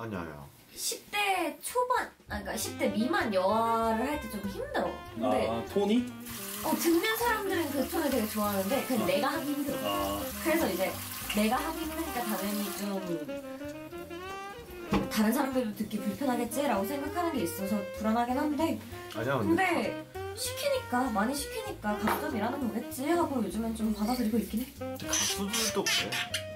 아니 아니야 10대 초반, 아, 그러니까 10대 미만 여아를 할 때 좀 힘들어. 근데 아 톤이? 어, 듣는 사람들은 그 톤을 되게 좋아하는데 그냥 내가 하기 힘들어. 아 그래서 이제 내가 하기 힘드니까 당연히 좀 다른 사람들도 듣기 불편하겠지라고 생각하는 게 있어서 불안하긴 한데 아니야 근데 근데 시키니까 많이 시키니까 감점이라는 거겠지 하고 요즘엔 좀 받아들이고 있긴 해. 가수들도 그래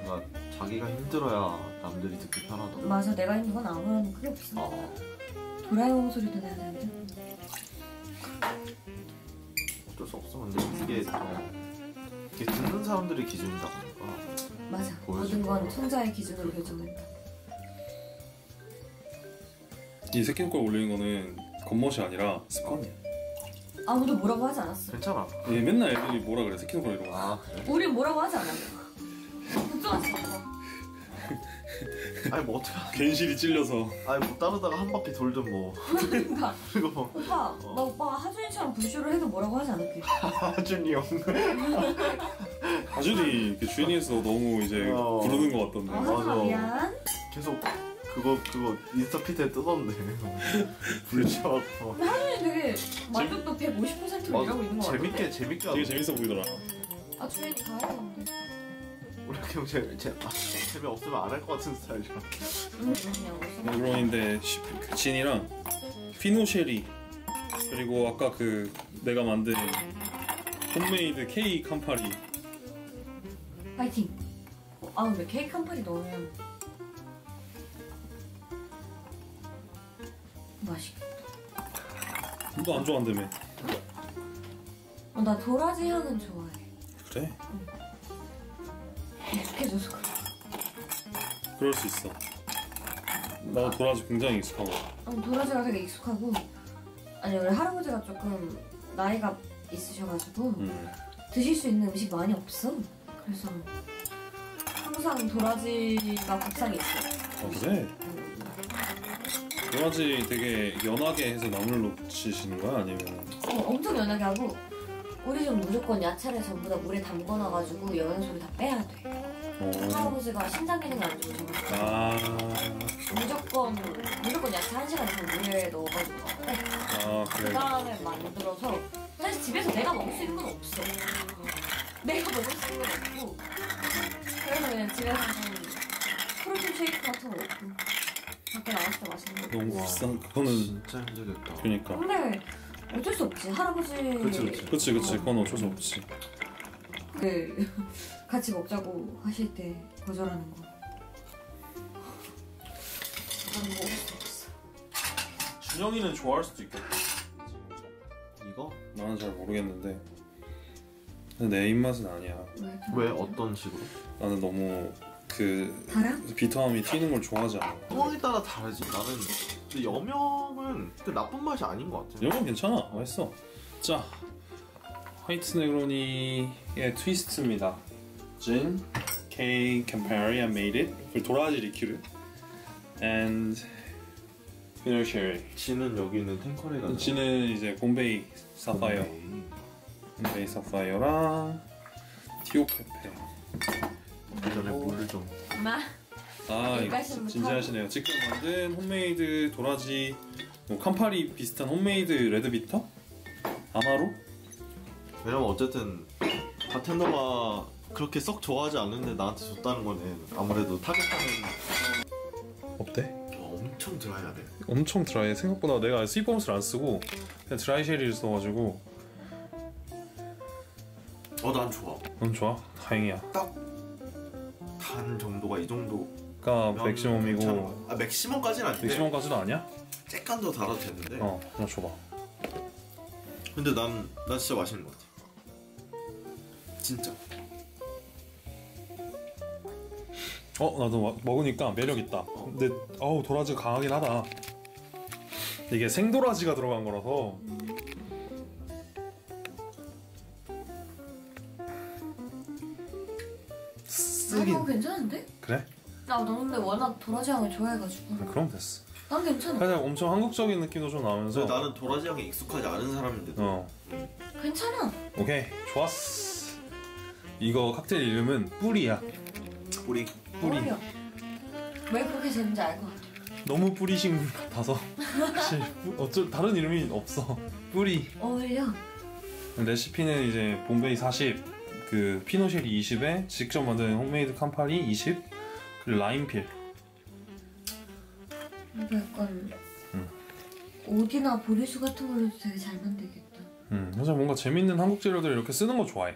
뭔가 자기가 힘들어야 남들이 듣기 편하다 맞아 내가 있는 건 아무런 그게 없어. 어 도라에몽 소리도 내야 되는데. 어쩔 수 없어 근데 이게 어, 이게 듣는 사람들의 기준이다 보니까 맞아. 모든 건. 청자의 기준으로 결정된다. 이 새끼 걸 올리는 거는 겉멋이 아니라 습관이야 아무도 뭐라고 하지 않았어. 괜찮아 얘 맨날 애들이 뭐라 그래 새끼 걸 이러고 아 그래? 우린 뭐라고 하지. 걱 아니 뭐 어떻게 괜시리 찔려서 아니 뭐 따르다가 한 바퀴 돌든 뭐 그러니까 그리고 뭐 오빠 나 오빠가 하준이처럼 불쇼를 해도 뭐라고 하지 않을게. 하준이 형 하준이 그 주인에서 너무 이제 어. 부르는 것 같던데 어, 하준아 맞아. 미안. 계속 그거 그거 인스타 피드에 뜨던데 불치하고 하준이 되게 만족도 150%로 일하고 있는 거 같아. 재밌게 재밌게 되게. 재밌어 보이더라 아 주인이 가야 되는데. 우리 형 재, 재, 아, 재미 없으면 안 할 것 같은 스타일이야 응, 그냥 무슨. 네그런인데 그 진이랑 피노쉐리 그리고 아까 그 내가 만든 홈메이드 K 캄파리 파이팅. 어, 아 근데 케이크 한 파리 넣으면 맛있겠다. 너안 좋아한다며 어, 나 도라지 향은 좋아해. 그래? 익숙해져서 그래. 그럴 수 있어 나도 도라지 굉장히 익숙하고 어, 도라지가 되게 익숙하고 아니 우리 할아버지가 조금 나이가 있으셔가지고 음. 드실 수 있는 음식 많이 없어. 그래서 항상 도라지가 밥상에 있어. 아 그래? 도라지 되게 연하게 해서 나물로 부치시는 거야? 아니면 어, 엄청 연하게 하고 우리 집 무조건 야채를 전부 다 물에 담궈놔가지고 영양소를 다 빼야 돼. 어... 할아버지가 신장 기능이 안 좋으셔가지고 아... 무조건 무조건 야채 한 시간 이상 물에 넣어가지고. 빼. 아그 그래. 다음에 만들어서 사실 집에서 내가 먹을 수 있는 건 없어. 내가 먹을 수 있는 건 없고. 그래서 그냥 집에서는 프로틴 쉐이크 같은 거 먹고 밖에 나갔을 때 맛있는 거. 너무 비싼 그거는 진짜 힘들겠다. 그니까. 근데 어쩔 수 없지. 할아버지 그치, 그치. 그치 그치. 그건 어쩔 수 없지. 그 같이 먹자고 하실 때 거절하는 거. 난 먹을 수 없어. 준영이는 좋아할 수도 있겠다. 이거? 나는 잘 모르겠는데. 근데 내 입맛은 아니야. 왜? 왜? 어떤 식으로? 나는 너무 그 달아? bitter함이 튀는 걸 좋아하지 않아. 상황에 따라 다르지. 나는 근데 여명은 그 나쁜 맛이 아닌 것 같아. 이런 건 괜찮아. 맛있어. 자 white 네그로니의 twist입니다. 진 K Campari I made it. 그 도라지 리큐르. And fino sherry 지는 여기 있는 탱커레이가 진은 이제 봄베이 사파이어. 봄베이 사파이어랑 티오페페. 그 전에 물을 좀. 엄마. 아 진지하시네요. 직접 만든 홈메이드 도라지 뭐 캄파리 비슷한 homemade red bitter? amaro 왜냐면 어쨌든 바텐더가 그렇게 썩 좋아하지 않는데 나한테 줬다는 거네 아무래도 타겟하는 어때? 어, 엄청 드라이하네 엄청 드라이해. 생각보다 내가 스위퍼스를 안 쓰고 그냥 드라이 쉐리를 써가지고. 어난 좋아. 너무 좋아? 다행이야. 단 정도가 이 정도. 그니까 맥시멈이고. 아. 맥시멈까지는 아닌데. 맥시멈까지도 아니야? 쬐깐 더 달아도 되는데. 어 그냥 줘봐. 근데 난, 난 진짜 맛있는 것 같아 진짜. 어 나도 마- 먹으니까 매력 있다. 근데 어우 도라지가 강하긴 하다. 이게 생도라지가 들어간 거라서. 쓰긴. 나도 괜찮은데? 그래? 나너 근데 워낙 도라지 향을 좋아해가지고. 그럼 됐어. 난 괜찮아. 그냥 엄청 한국적인 느낌도 좀 나면서. 나는 도라지 향에 익숙하지 않은 사람인데도. 어. 괜찮아. 오케이 좋았어 이거 칵테일 이름은 뿌리야 우리 뿌리 어울려. 왜 그렇게 재밌는지 알 것 같아 너무 뿌리신 것 같아서 사실 뿌- 어쩔 다른 이름이 없어. 뿌리. 어울려. 레시피는 이제 봄베이 40, 그 fino sherry 20에 직접 만든 홈메이드 캄파리 20, 그리고 lime peel. 이거 약간 음. 오디나 보리수 같은 걸로 되게 잘 만들겠다. 음, 그래서 뭔가 재밌는 한국 재료들 이렇게 쓰는 거 좋아해.